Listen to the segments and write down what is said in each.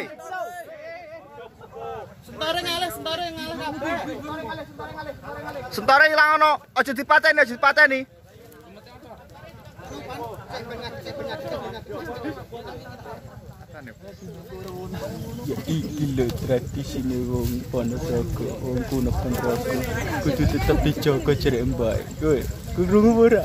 Hei. Sentore ngalih, sentore ngalih kabeh. Sentore ilang ono. Aja dipateni, aja dipateni. Ya iki lho tradisine wong Wonosobo, wong kuno Ponorogo. Kudu tetep dijaga jerek mbak. Kowe krungu ora?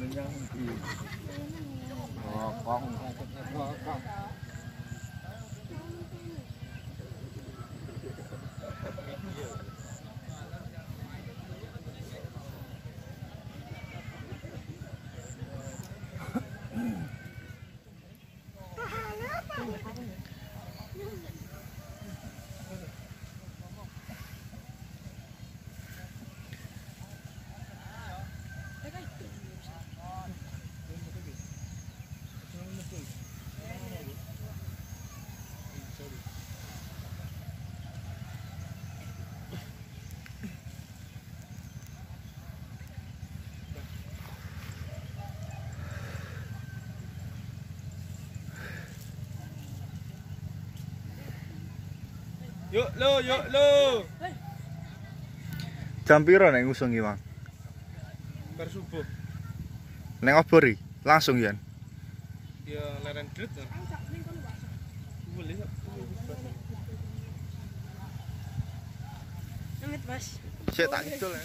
mình đang thì ờ, con Yuk lo, yuk lo. Jam piro nek ngusung iki, Mang? Bar subuh. Nek obori langsung ya. Ya leren dret. Boleh. Amit mas. Sik tak kidul ya.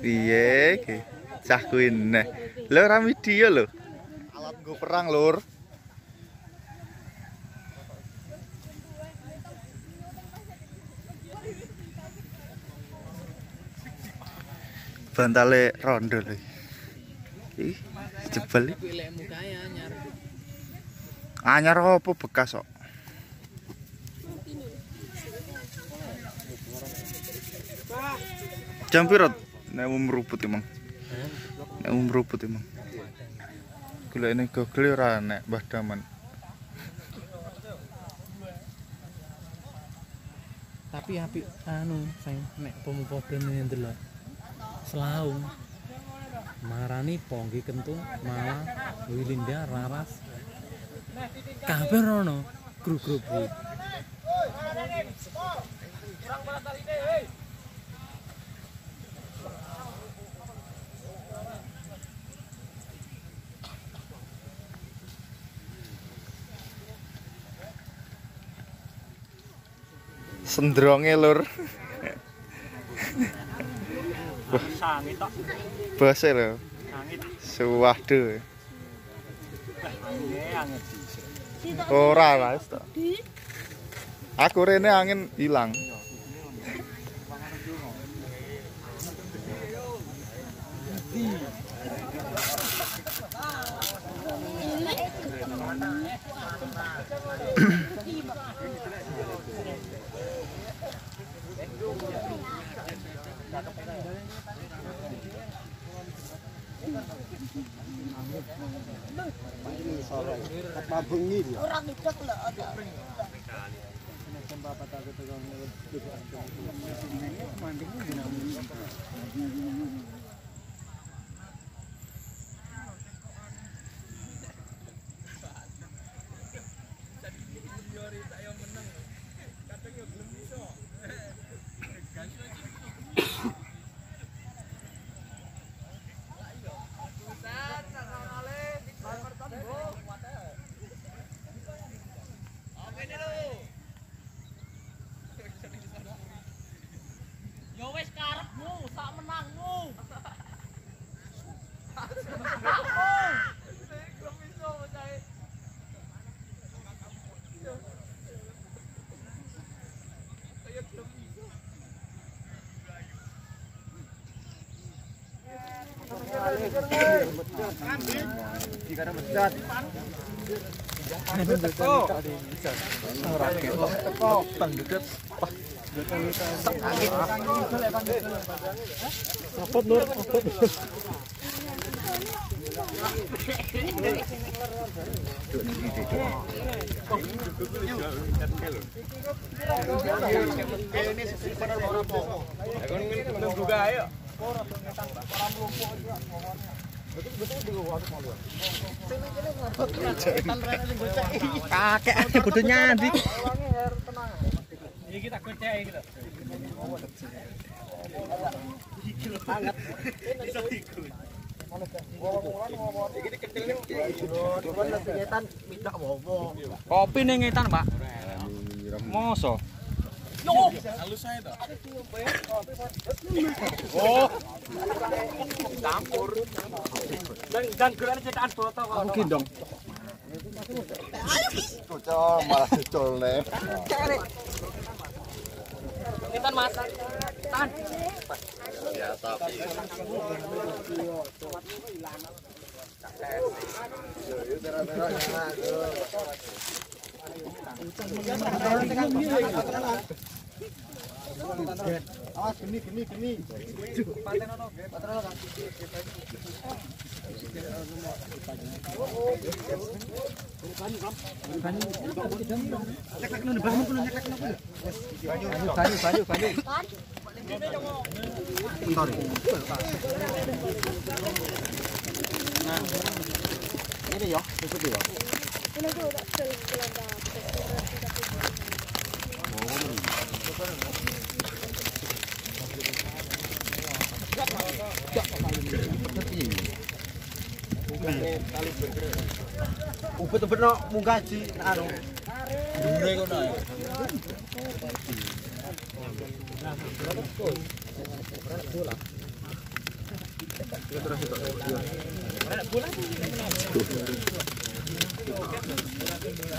Piye iki? Cah kuwi neh. Lho ora video lho. Alat nggo perang, Lur. Bantale rondo lho. Ih, jebel. Anyar apa bekas kok? Jam piro? Nek mau meruput emang. Nek mau meruput emang. Gula ini google ora nek Mbah Daman. tapi api anu sing nek pemuda ini ndelok selaung marani ponggi kentung malah wilinda raras kabeh rono grup-grup iki. Sendronge lur. Sangit tok. Base lho. Sangit. Suwaduh. Angin angin. Ora lah wis tok. Aku rene angin hilang. Yo wis karepmu, sak menangmu. Jika Apot nur, apot. juga. Kakek eh, bodoh nyadi. Kopi ning ngetan, Pak. Moso. Oh. Campur. Dan dan geran cetakan foto kok. Mungkin dong. Bocor malah dicolne. kita masak, Tahan. Ya tapi. Awas geni geni geni. Ini ya. Ini. Ubet-ubet no munggah ji anu. Dure ngono ya.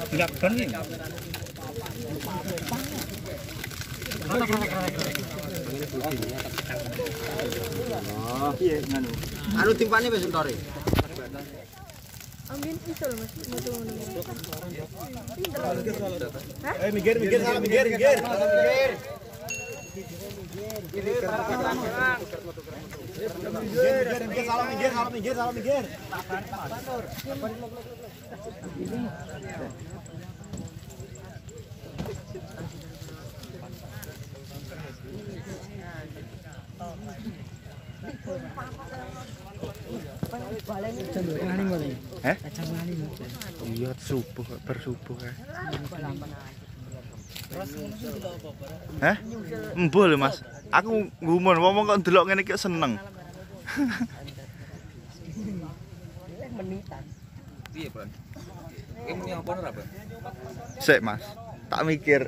Enggak kan ini. Anu timpane wis entore. Ambien iso Mas, moto ngono. Eh minggir minggir minggir minggir. Minggir minggir salah minggir salah minggir salah minggir. Eh? Iya subuh bersubuh kan. Hah? Embo lho Mas. Aku ngumon ngomong kok ndelok ngene iki seneng. Piye, Bang? Iki muni apa ora, Bang? Sik Mas. Tak mikir.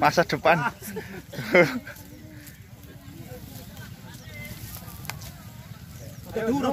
Masa depan. Kalau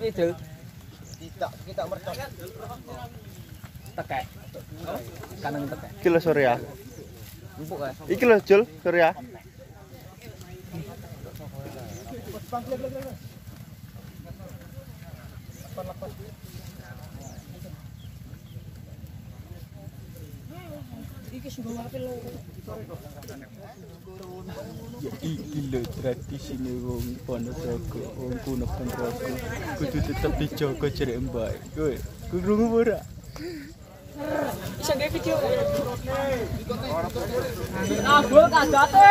Itu. Tidak, kita mercok. Tekek. Kanan tekek. Iki lho Surya. Empuk ya. Iki lho Jul, Surya. Ya iki lho tradisine wong Wonosobo, wong kuno Ponorogo. Kudu tetep dijaga jerek mbak. Kowe krungu ora? Abul kadate.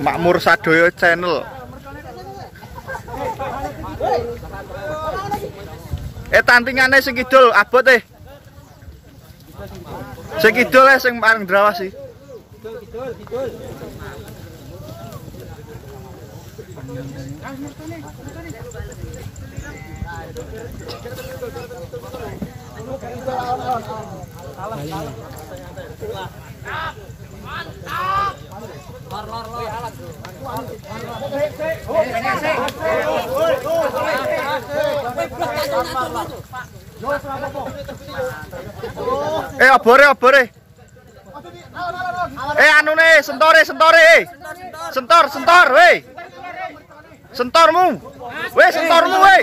Makmur Sadoyo Channel. Eh tantingane sing kidul abot eh. Sing kidul eh sing marang Drawasi. Eh obore obore. Eh anune sentore sentore. eh. Sentor sentor weh. Sentormu. Weh sentormu weh.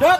Đức Đức